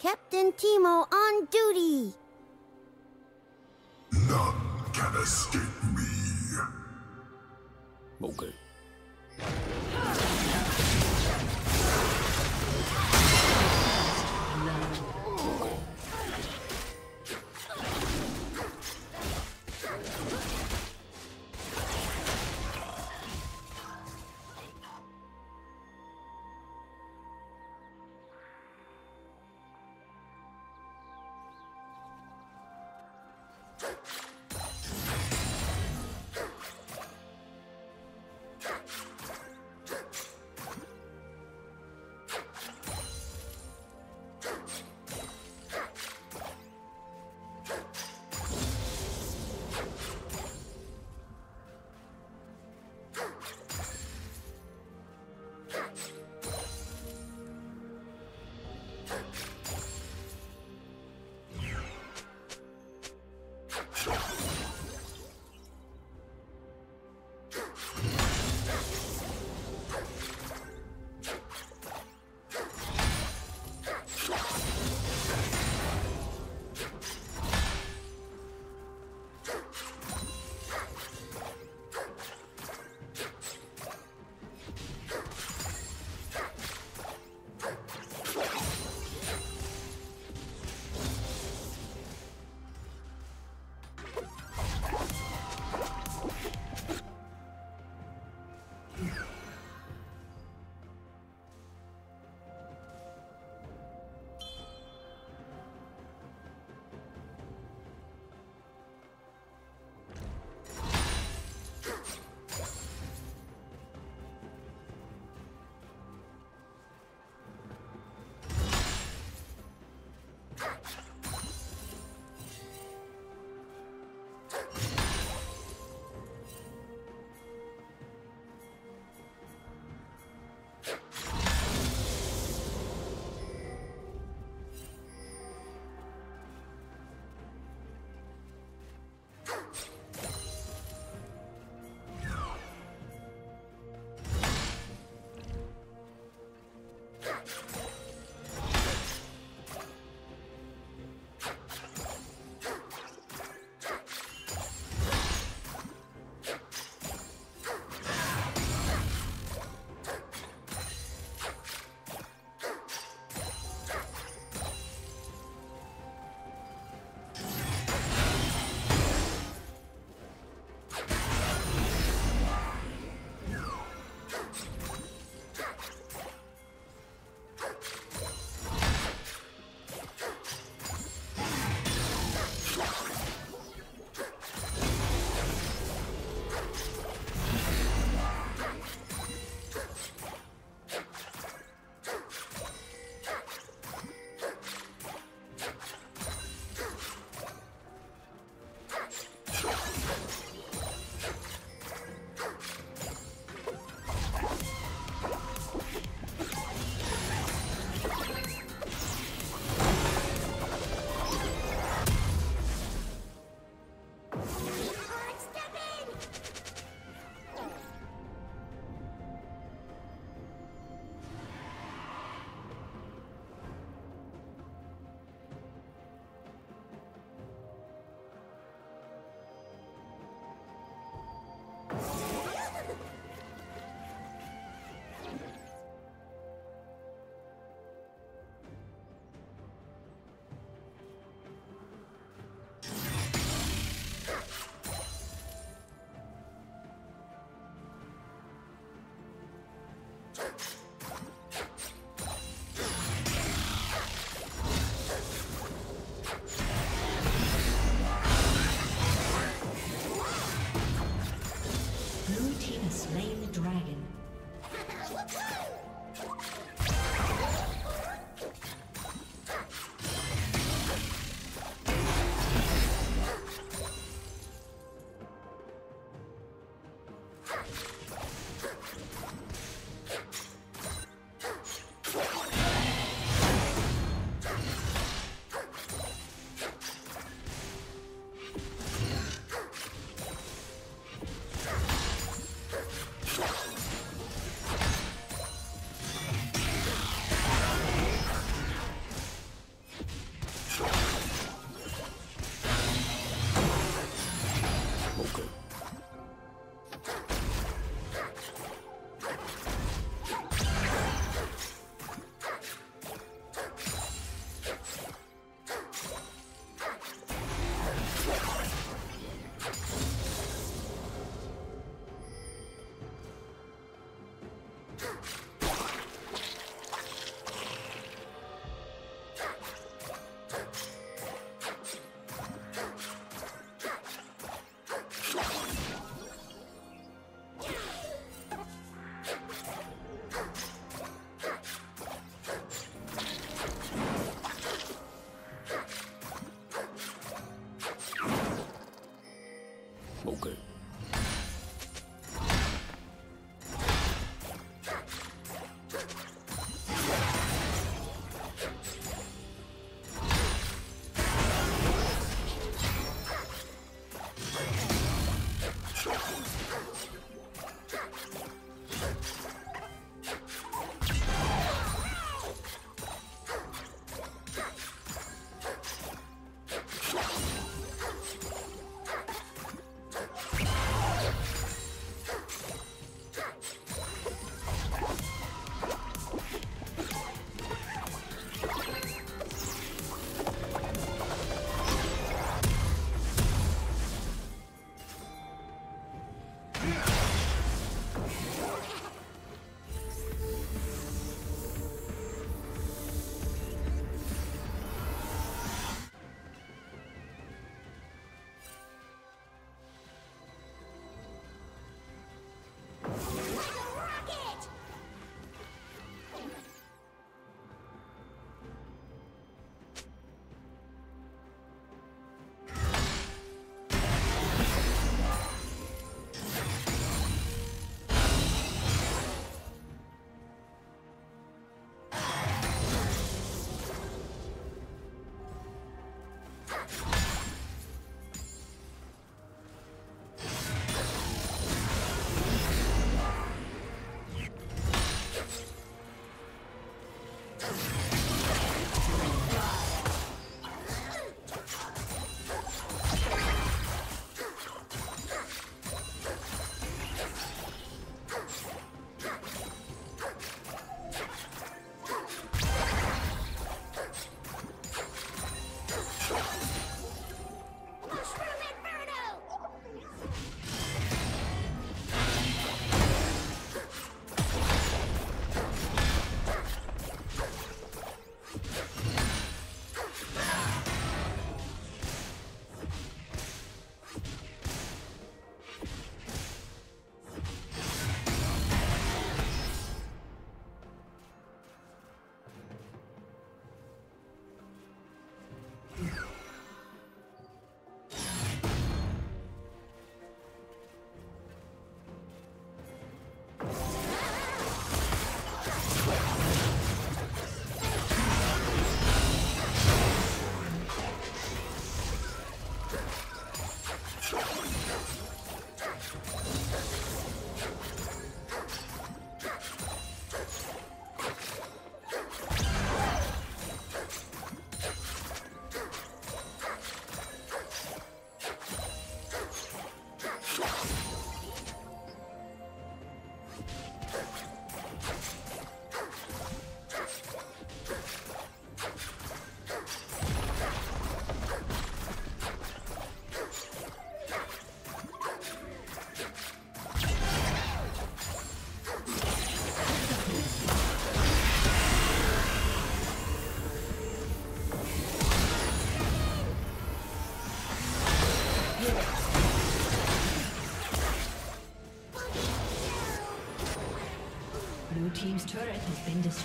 Captain Teemo on duty. None can escape me. Okay. you.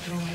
destroyed.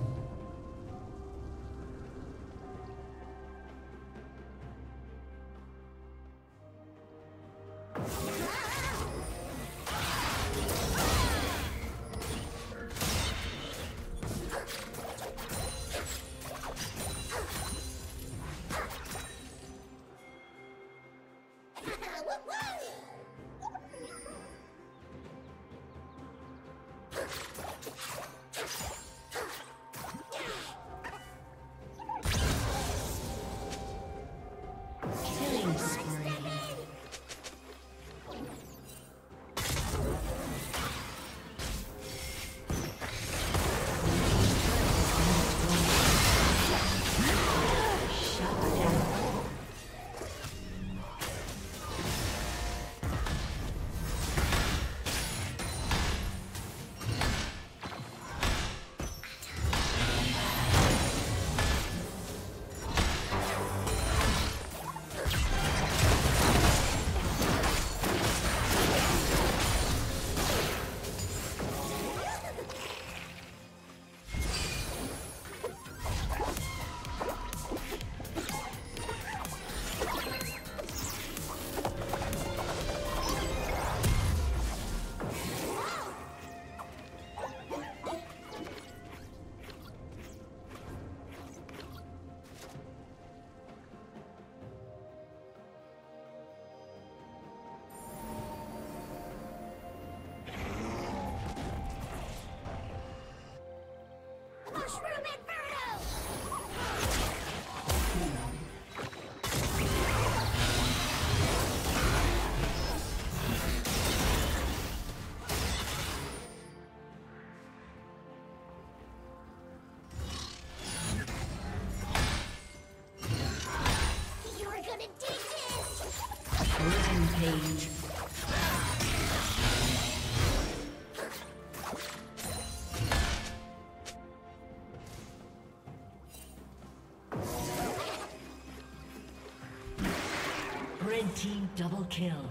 Team double kill.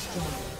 Destroyed.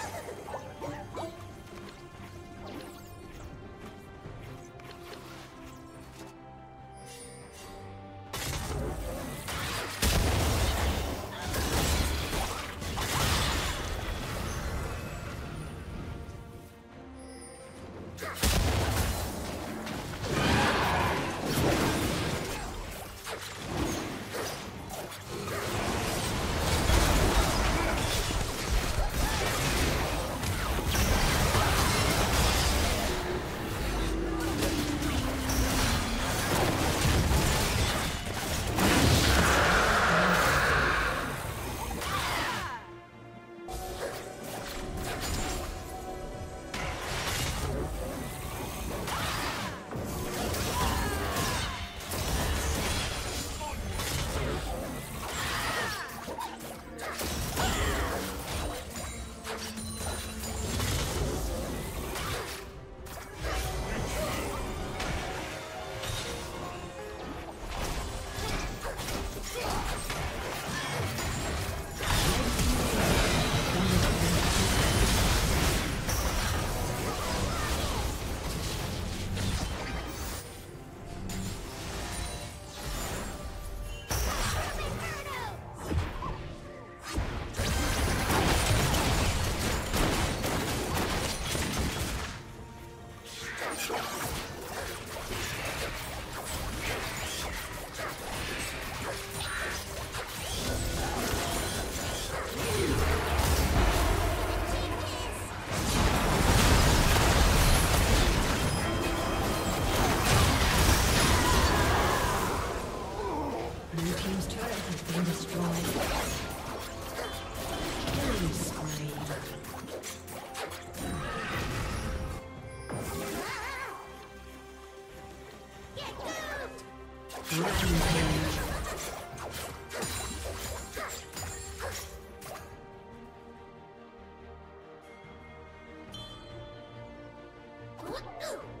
Rampage.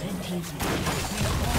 Red team's